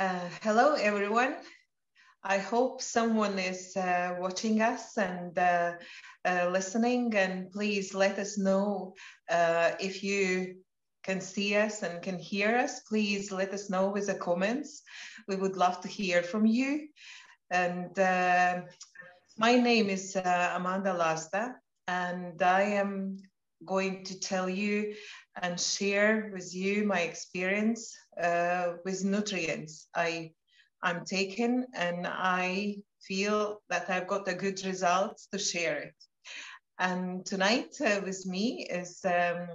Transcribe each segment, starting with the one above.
Uh, hello, everyone. I hope someone is uh, watching us and uh, uh listening, and please let us know uh, if you can see us and can hear us. Please let us know with the comments. We would love to hear from you. And uh, my name is Amanda Lazda, and I am going to tell you and share with you my experience uh, with nutrients. I, I'm taken and I feel that I've got a good result to share it. And tonight uh, with me is um,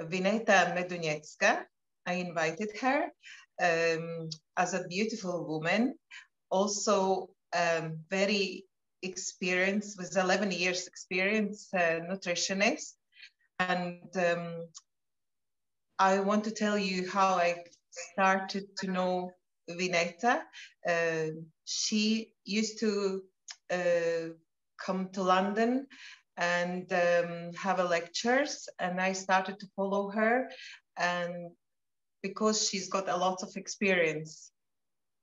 Vineta Medunecka. I invited her um, as a beautiful woman, also um, very experienced, with 11 years experience, uh, nutritionist. And um, I want to tell you how I started to know Vineta. Uh, she used to uh, come to London and um, have a lectures, and I started to follow her, and because she's got a lot of experience,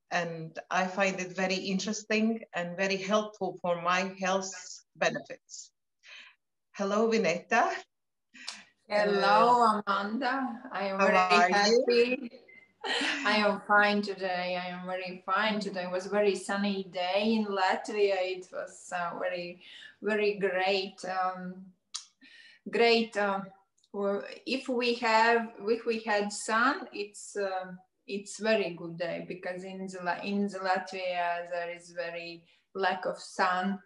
and I find it very interesting and very helpful for my health benefits. Hello, Vineta. Hello, Amanda. I am very happy. I am fine today. I am very fine today. It was a very sunny day in Latvia. It was uh, very, very great. Um, great. Uh, if we have, if we had sun, it's uh, it's very good day because in the in the Latvia there is very lack of sun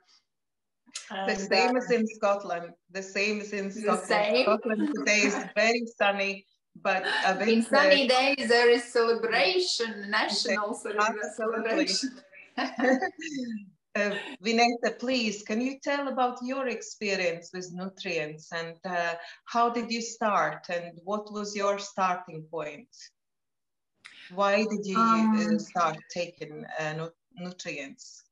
the same uh, as in Scotland. The same as in Scotland. Scotland today is very sunny, but in sunny days there is celebration, national celebration. uh, Vineta, please, can you tell about your experience with nutrients and uh, how did you start and what was your starting point? Why did you uh, um, start taking uh, nutrients?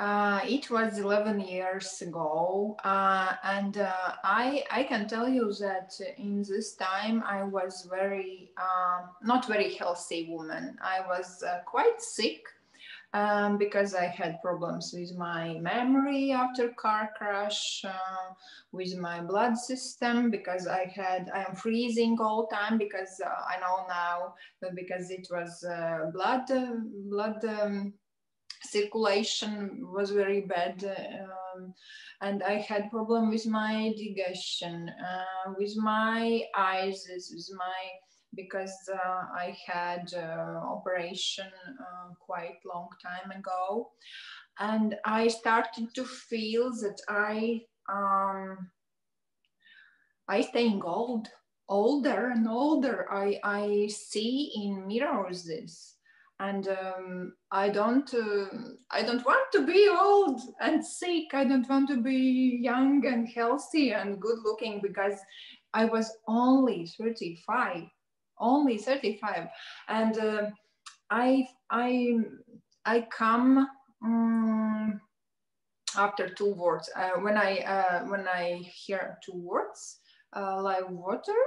Uh, it was 11 years ago, uh, and uh, I I can tell you that in this time I was very um, not very healthy woman. I was uh, quite sick um, because I had problems with my memory after car crash, uh, with my blood system because I had I am freezing all time because uh, I know now because it was blood blood. Um, circulation was very bad um, and i had problem with my digestion uh, with my eyes with my because uh, i had uh, operation uh, quite long time ago. And i started to feel that i um, i staying old older and older. I i see in mirrors this and um, I don't uh, I don't want to be old and sick. I don't want to be young and healthy and good looking because I was only 35, only 35, and uh, I I I come um, after two words uh, when I uh, when I hear two words uh, like water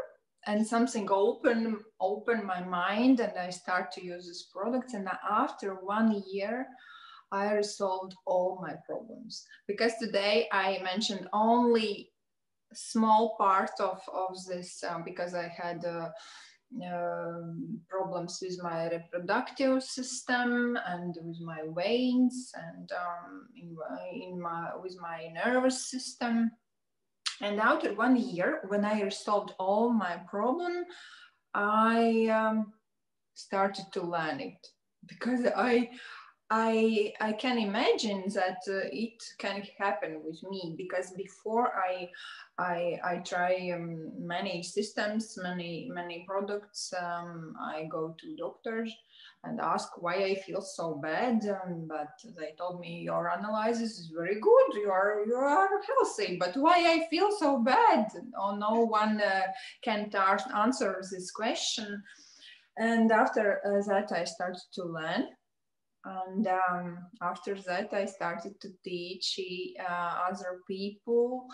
and something open open my mind and i start to use this product. And after one year i resolved all my problems. Because today i mentioned only small part of, of this um, because i had uh, uh, problems with my reproductive system and with my veins and um, in, in my with my nervous system and after one year, when I resolved all my problem, I um, started to learn it because I I, I can imagine that uh, it can happen with me because before I I, I try um, many systems, many many products. Um, I go to doctors and ask why I feel so bad, um, but they told me your analysis is very good. You are you are healthy, but why I feel so bad? Oh, no one uh, can answer this question. And after uh, that, I started to learn and um, after that i started to teach uh, other people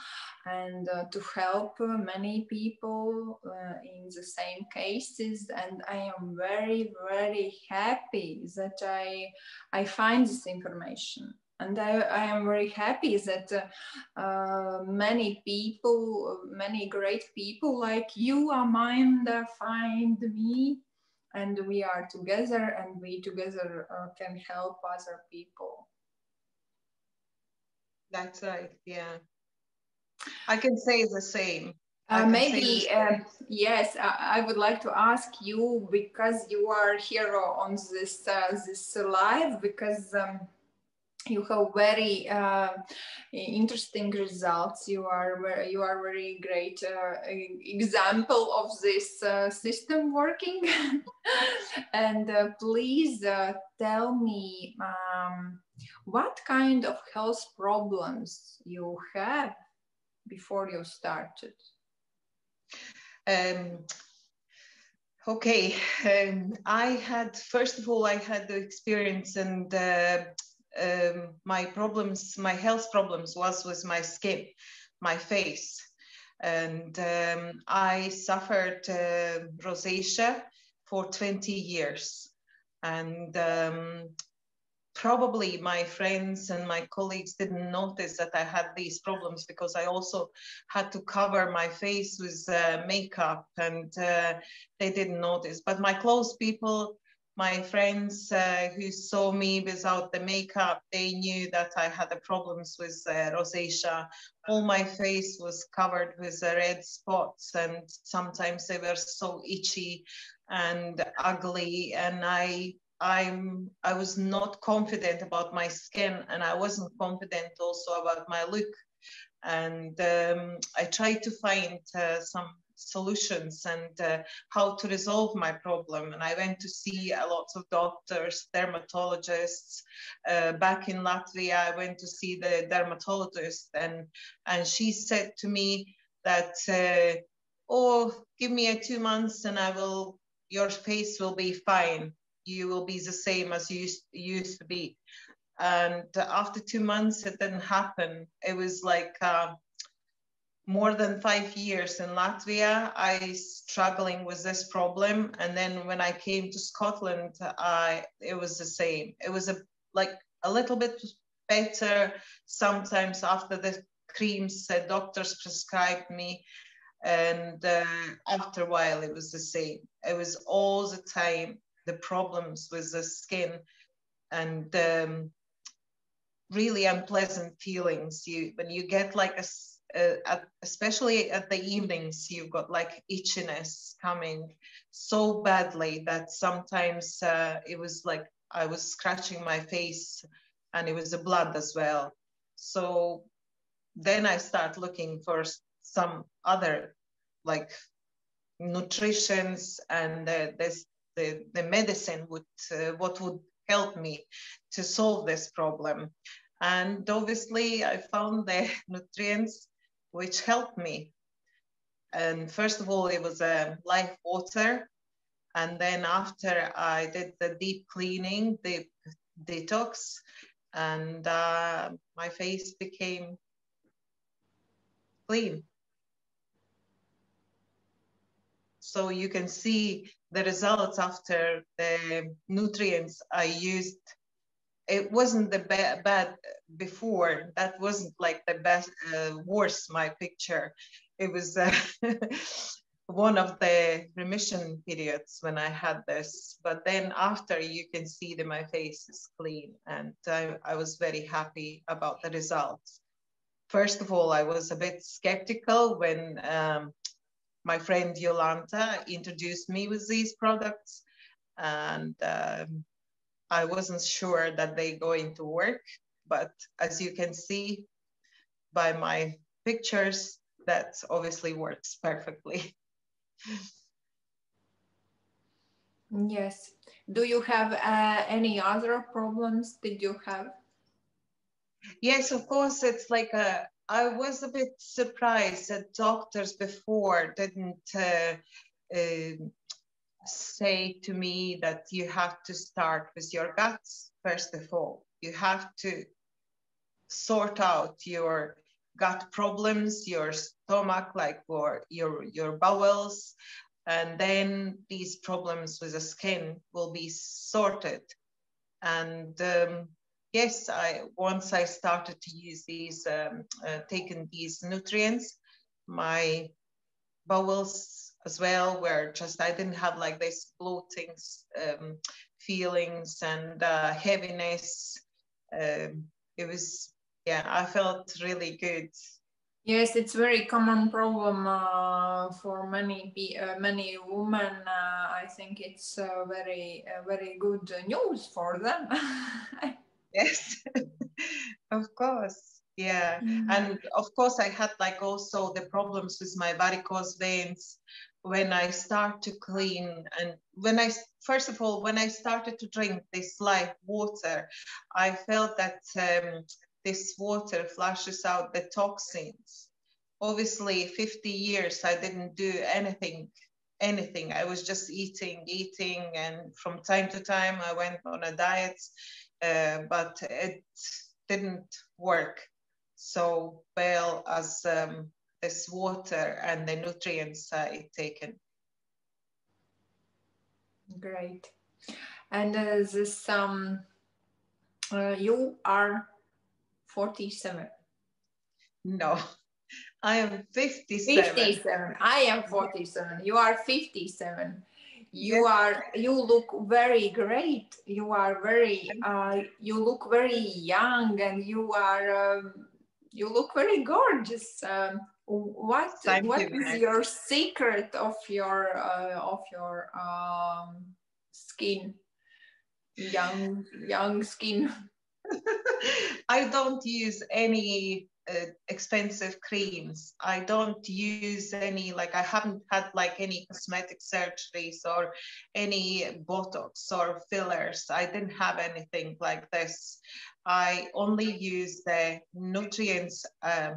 and uh, to help many people uh, in the same cases. And i am very very happy that i i find this information. And I, I, am very happy that uh, uh, many people, many great people like you, Amanda, find me and we are together and we together uh, can help other people. That's right yeah. I can say the same. Uh, maybe uh, yes I, I, would like to ask you because you are here on this uh, this live because um, you have very uh, interesting results. You are very, you are very great uh, example of this uh, system working. and uh, please uh, tell me um, what kind of health problems you have before you started. Um, okay, um, I had first of all I had the experience and uh, um, my problems, my health problems was with my skin, my face. And um, I suffered uh, rosacea for 20 years. And um, probably my friends and my colleagues didn't notice that I had these problems because I also had to cover my face with uh, makeup and uh, they didn't notice. But my close people my friends uh, who saw me without the makeup, they knew that I had the problems with uh, rosacea. All my face was covered with uh, red spots, and sometimes they were so itchy and ugly. And I, I'm, I was not confident about my skin, and I wasn't confident also about my look. And um, I tried to find uh, some solutions and uh, how to resolve my problem. And I went to see a lot of doctors, dermatologists. Uh, back in Latvia, I went to see the dermatologist, and and she said to me that, uh, "Oh, give me a two months, and I will. Your face will be fine. You will be the same as you used, used to be." And after two months, it didn't happen. It was like uh, more than five years in Latvia, I struggling with this problem. And then when I came to Scotland, I it was the same. It was a like a little bit better sometimes after the creams that doctors prescribed me. And uh, after a while, it was the same. It was all the time the problems with the skin and um, really unpleasant feelings. You when you get like a uh, at, especially at the evenings, you've got like itchiness coming so badly that sometimes uh, it was like I was scratching my face and it was the blood as well. So then I start looking for some other like nutritions and uh, this the, the medicine would uh, what would help me to solve this problem and obviously i found the nutrients which helped me. And first of all, it was a um, life water. And then after I did the deep cleaning, the detox, and uh, my face became clean. So you can see the results after the nutrients I used it wasn't the bad, bad before. That wasn't like the best, uh, worst, my picture. It was uh, one of the remission periods when I had this. But then after, you can see that my face is clean. And I, I was very happy about the results. First of all, I was a bit skeptical when um, my friend Yolanta introduced me with these products. And um, I wasn't sure that they going to work, but as you can see by my pictures, that obviously works perfectly. Yes. Do you have uh, any other problems did you have? Yes, of course. It's like a, I was a bit surprised that doctors before didn't uh, uh, say to me that you have to start with your guts first of all. You have to sort out your gut problems, your stomach, like or your your bowels, and then these problems with the skin will be sorted. And um, yes, I once I started to use these, um, uh, taking these nutrients, my bowels as well were just I didn't have like this bloating um, feelings and uh, heaviness. Um, it was yeah, I felt really good. Yes, it's very common problem uh, for many uh, many women. Uh, I think it's uh, very uh, very good news for them. yes, of course. Yeah, mm-hmm. and of course I had like also the problems with my varicose veins when I start to clean and when I first of all when I started to drink this live water, I felt that um, this water flushes out the toxins. Obviously, 50 years I didn't do anything, anything. I was just eating, eating, and from time to time I went on a diet, uh, but it didn't work so well as um, this water and the nutrients I taken. Great. And uh, this um, uh, you are 47. No, I am 57. 57. I am 47. You are 57. You yes. are, you look very great. You are very, uh, you look very young and you are, um, you look very gorgeous. Um, what Thank what you, is your secret of your uh, of your um, skin young young skin I don't use any uh, expensive creams. I don't use any, like, I haven't had like any cosmetic surgeries or any Botox or fillers. I didn't have anything like this. I only use the nutrients, uh,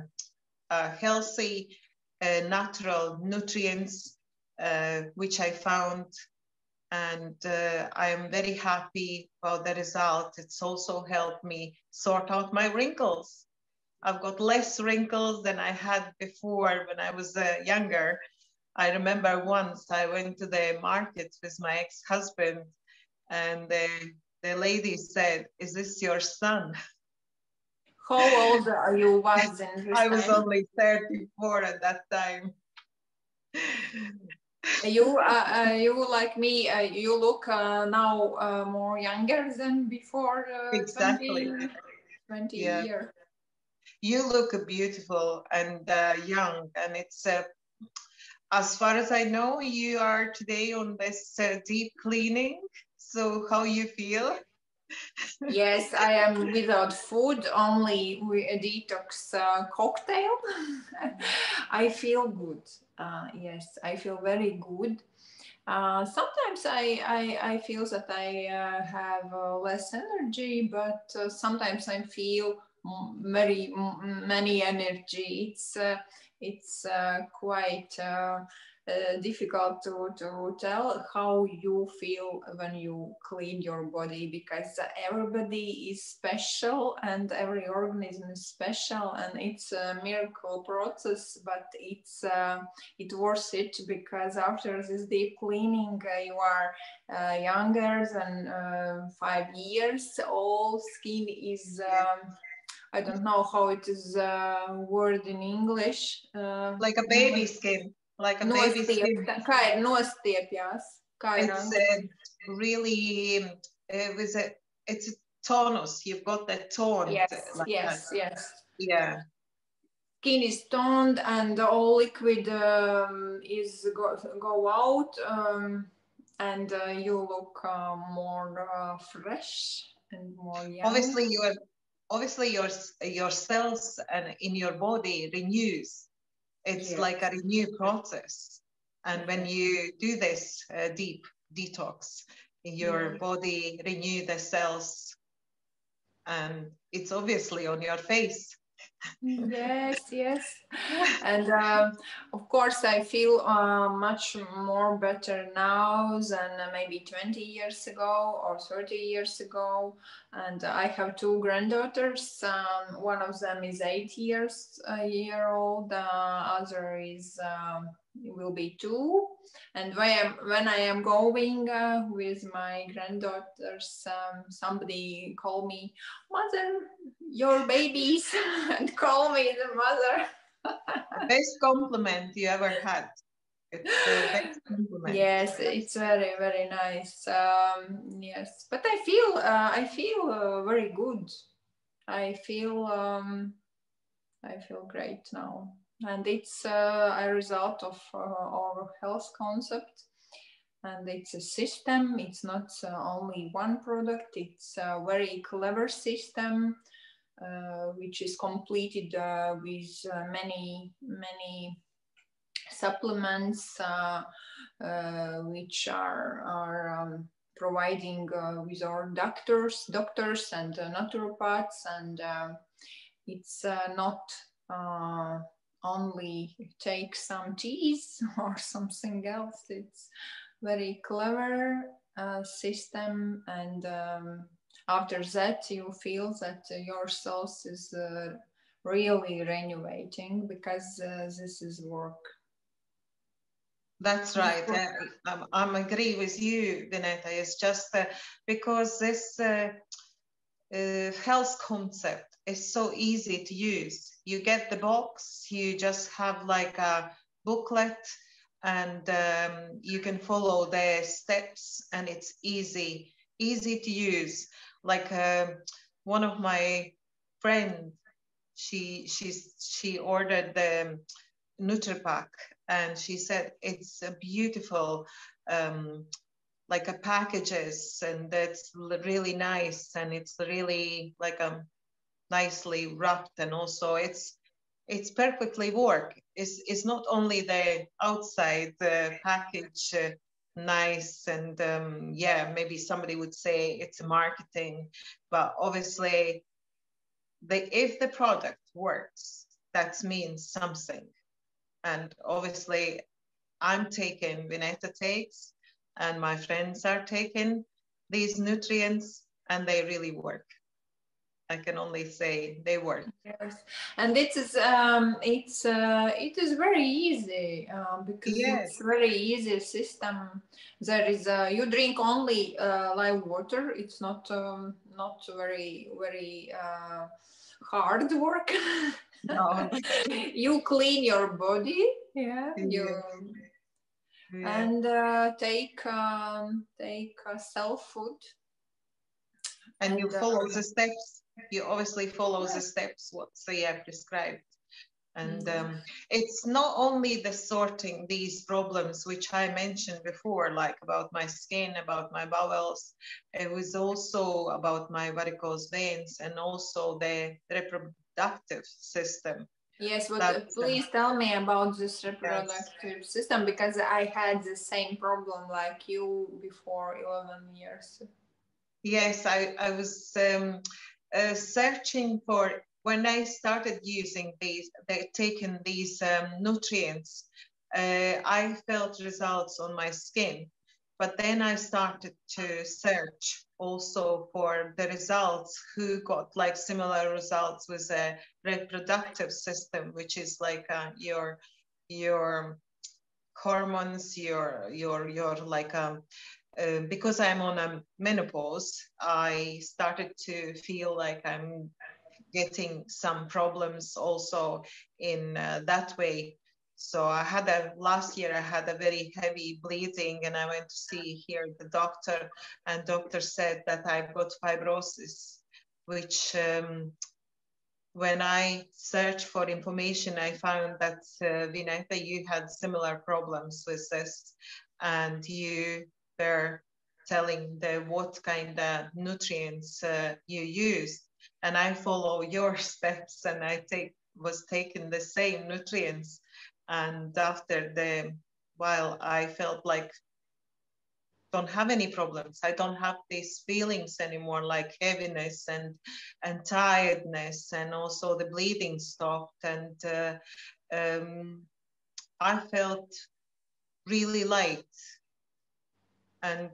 uh, healthy, uh, natural nutrients, uh, which I found and uh, I am very happy about the result. It's also helped me sort out my wrinkles. I've got less wrinkles than I had before when I was uh, younger. I remember once I went to the market with my ex-husband and the, the lady said, is this your son? How old are you was I was only 34 at that time you uh, uh, you like me uh, you look uh, now uh, more younger than before uh, exactly. 20, 20 yeah. years you look beautiful and young and it's as far as i know you are today on this deep cleaning. So how you feel yes, I am without food, only with a detox uh, cocktail. I feel good. Uh, yes, I feel very good. Uh, sometimes I, I, I, feel that I uh, have uh, less energy, but uh, sometimes I feel very many energy. It's it's quite uh, difficult to, to tell how you feel when you clean your body because everybody is special and every organism is special and it's a miracle process but it's uh, it worth it because after this deep cleaning uh, you are uh, younger than uh, five years all skin is um, I don't know how it is uh, word in English. Uh, like a baby skin like a baby. Kā ir nostiepjās? Kā ir it's uh, really, it was a, it's a tonus. You've got that tone. Yes, like yes, that. yes. Yeah. Skin is toned and all liquid um, is go, go out um, and uh, you look uh, more uh, fresh and more young. Obviously, your obviously your your cells and in your body renews it's like a renew process. And when you do this uh, deep detox, your body renew the cells and it's obviously on your face. Yes, yes. And um, of course, I feel uh, much more better now than maybe 20 years ago or 30 years ago. And I have two granddaughters. Um, one of them is eight years a year old. The other is um, will be two. And when I am, when I am going uh, with my granddaughters, um, somebody call me mother, your babies, and call me the mother. best compliment you ever had. It's yes, it's very very nice. Um, yes, but I feel uh, I feel uh, very good. I feel um, I feel great now and it's uh, a result of uh, our health concept and it's a system it's not uh, only one product it's a very clever system which is completed uh, with uh, many many supplements which are are um, providing with our doctors doctors and naturopaths and it's not only take some teas or something else. It's very clever uh, system and um, after that you feel that uh, your cells is uh, really renovating because uh, this is work. That's right. I'm, I'm agree with you, Vineta. It's just uh, because this uh, health concept is so easy to use you get the box, you just have like a booklet and um, you can follow the steps and it's easy, easy to use. Like uh, one of my friends she she's she ordered the NutriPack and she said it's a beautiful um, like a packages and that's really nice and it's really like a um, nicely wrapped and also it's it's perfectly work. It's, it's not only the outside the package uh, nice and um, yeah maybe somebody would say it's a marketing but obviously the if the product works that means something. And obviously i'm taking vineta takes and my friends are taking these nutrients and they really work I can only say they work. Yes, and it is um, it's uh, it is very easy um, because yes. it's very easy system. There is uh, you drink only uh, live water. It's not um, not very very uh, hard work. No. you clean your body. Yeah. You. Yeah. And uh, take um, take uh, self food and, and you follow uh, the steps you obviously follow the steps what they have prescribed and mm-hmm. um, it's not only the sorting these problems which i mentioned before like about my skin about my bowels it was also about my varicose veins and also the reproductive system Yes, but uh, please tell me about this reproductive yes. system because I had the same problem like you before 11 years. Yes, I, I was um, uh, searching for when I started using these, taking these um, nutrients, uh, I felt results on my skin. But then I started to search also for the results who got like similar results with a reproductive system, which is like uh, your your hormones, your your your like um, um, because I'm on a menopause, I started to feel like I'm getting some problems also in uh, that way. So I had a last year I had a very heavy bleeding and I went to see here the doctor and doctor said that I've got fibrosis, which um, when I searched for information, I found that uh, you had similar problems with this and you they're telling the what kind of nutrients uh, you use and i follow your steps and i take was taking the same nutrients and after the while i felt like don't have any problems. I don't have these feelings anymore, like heaviness and and tiredness, and also the bleeding stopped. And uh, um, I felt really light. And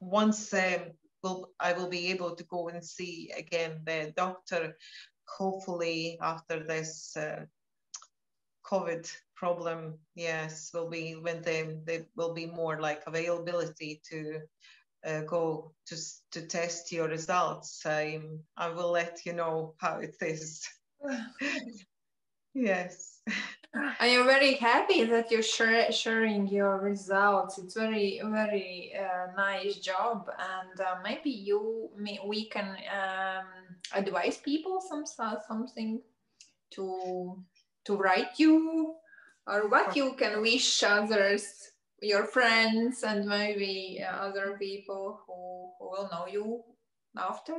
once um, will I will be able to go and see again the doctor, hopefully after this uh, COVID problem, yes, will be when they, they will be more like availability to uh, go to, to test your results. I, I will let you know how it is. yes. I am very happy that you're share, sharing your results. It's very, very uh, nice job, and uh, maybe you, we can um, advise people some something to to write you or what you can wish others your friends and maybe other people who, who will know you after.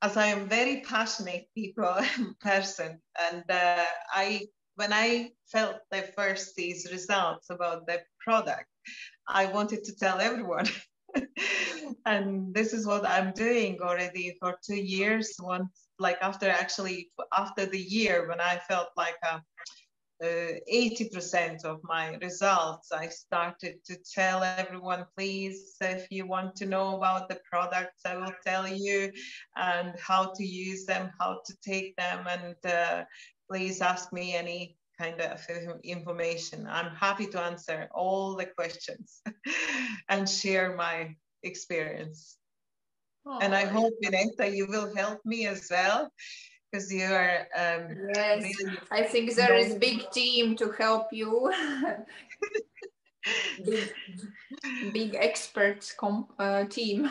As i am very passionate people person and uh, i when i felt the first these results about the product i wanted to tell everyone. And this is what i'm doing already for two years once like after actually after the year when I felt like uh, uh, 80% of my results, I started to tell everyone, please, if you want to know about the products, I will tell you and how to use them, how to take them, and uh, please ask me any kind of information. I'm happy to answer all the questions and share my experience. Oh, and I hope, Ineta, you will help me as well because you are um, yes really i think there is a big team to help you big, big expert uh, team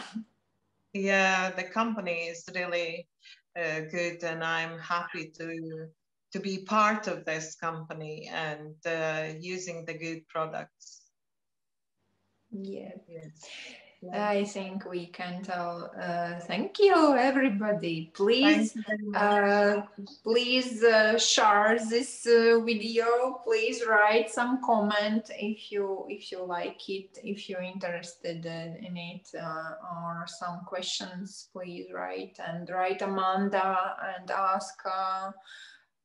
yeah the company is really uh, good and i'm happy to to be part of this company and uh, using the good products yeah yes I think we can tell uh, thank you, everybody. Please, uh, please uh, share this uh, video. Please write some comment if you if you like it, if you're interested in it, uh, or some questions. Please write and write Amanda and ask uh,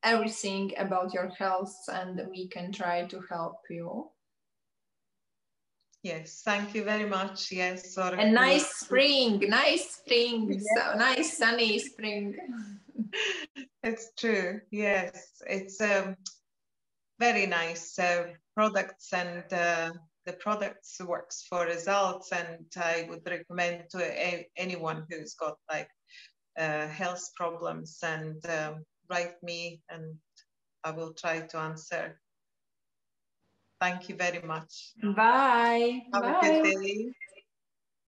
everything about your health, and we can try to help you. Yes, thank you very much. Yes, sorry. A nice spring, nice spring, yes. so nice sunny spring. it's true. Yes, it's um, very nice uh, products and uh, the products works for results and I would recommend to a, anyone who's got like uh, health problems and um, write me and I will try to answer Thank you very much. Bye. Have Bye. a good day.